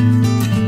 Música